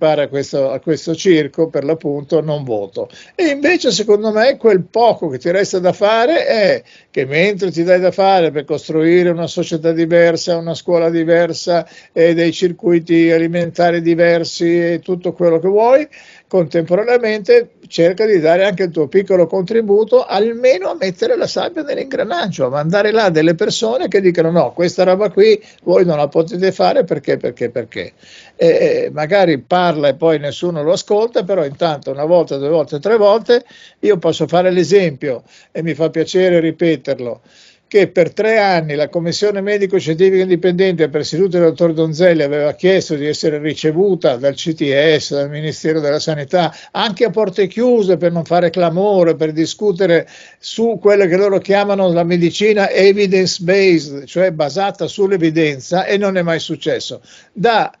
partecipare a questo, a questo circo, per l'appunto, non voto. E invece, secondo me, quel poco che ti resta da fare è che mentre ti dai da fare per costruire una società diversa, una scuola diversa, dei circuiti alimentari diversi e tutto quello che vuoi, contemporaneamente cerca di dare anche il tuo piccolo contributo, almeno a mettere la sabbia nell'ingranaggio, a mandare là delle persone che dicono no, questa roba qui voi non la potete fare perché, perché, perché. E magari parla e poi nessuno lo ascolta, però intanto una volta, due volte, tre volte io posso fare l'esempio e mi fa piacere ripeterlo che per tre anni la Commissione Medico-Scientifica Indipendente presieduta dal dottor Donzelli aveva chiesto di essere ricevuta dal CTS, dal Ministero della Sanità, anche a porte chiuse per non fare clamore, per discutere su quella che loro chiamano la medicina evidence-based, cioè basata sull'evidenza, e non è mai successo. Da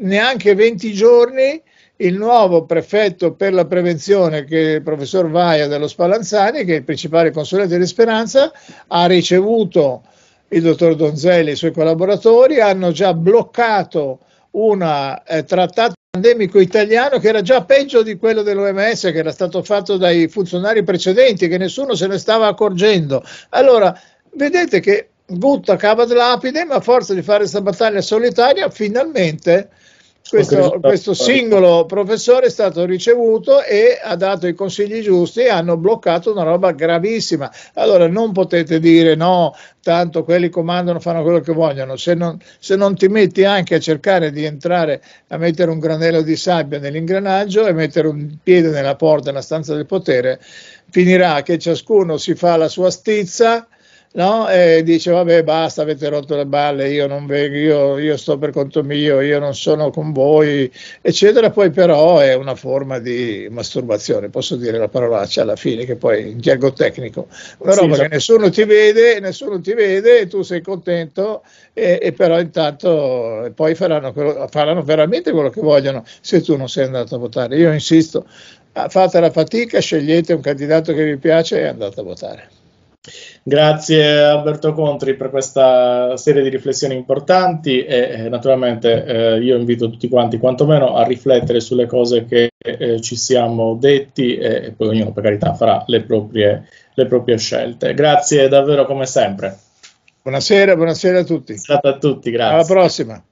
neanche 20 giorni il nuovo prefetto per la prevenzione, che è il professor Vaia dello Spallanzani, che è il principale consulente di Speranza, ha ricevuto il dottor Donzelli e i suoi collaboratori, hanno già bloccato un eh, trattato pandemico italiano che era già peggio di quello dell'OMS che era stato fatto dai funzionari precedenti che nessuno se ne stava accorgendo. Allora, vedete che gutta cavat lapide, ma a forza di fare questa battaglia solitaria, finalmente questo, questo, singolo professore è stato ricevuto e ha dato i consigli giusti e hanno bloccato una roba gravissima. Allora non potete dire no, tanto quelli comandano, fanno quello che vogliono. Se non, se non ti metti anche a cercare di entrare a mettere un granello di sabbia nell'ingranaggio e mettere un piede nella porta, nella stanza del potere, finirà che ciascuno si fa la sua stizza no? e dice vabbè basta avete rotto le balle io non vengo io, io, sto per conto mio io non sono con voi eccetera. Poi però è una forma di masturbazione posso dire la parolaccia alla fine che poi in gergo tecnico. Una roba sì, che nessuno ti vede nessuno ti vede e tu sei contento e, e però intanto poi faranno, quello, faranno veramente quello che vogliono se tu non sei andato a votare. Io insisto fate la fatica scegliete un candidato che vi piace e andate a votare Grazie Alberto Contri per questa serie di riflessioni importanti e eh, naturalmente eh, io invito tutti quanti quantomeno a riflettere sulle cose che eh, ci siamo detti e poi ognuno per carità farà le proprie, le proprie scelte. Grazie davvero come sempre. Buonasera, buonasera a tutti. Buonasera a tutti, grazie. Alla prossima.